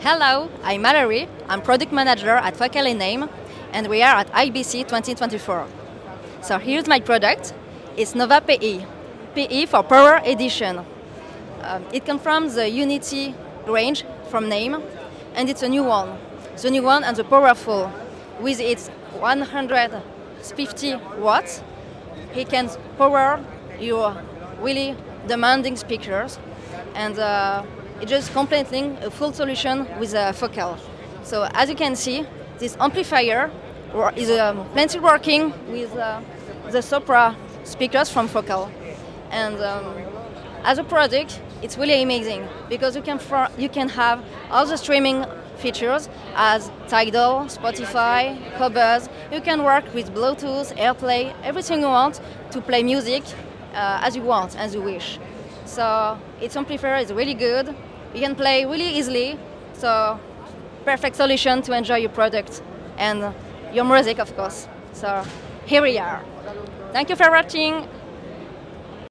Hello, I'm Mallory. I'm product manager at Focal Naim, and we are at IBC 2024. So here's my product. It's Nova PE. PE for Power Edition. Um, it comes from the Uniti range from Naim, and it's a new one. The new one and the powerful, with its 150 watts, it can power your really demanding speakers, and uh, it's just completing a full solution with a focal. So as you can see, this amplifier is um, plenty working with uh, the Sopra speakers from Focal. And um, as a product, it's really amazing because you can you can have all the streaming features as Tidal, Spotify, Qobuz. You can work with Bluetooth, AirPlay, everything you want to play music uh, as you want, as you wish. So its amplifier is really good. You can play really easily. So perfect solution to enjoy your product and your music, of course. So here we are. Thank you for watching.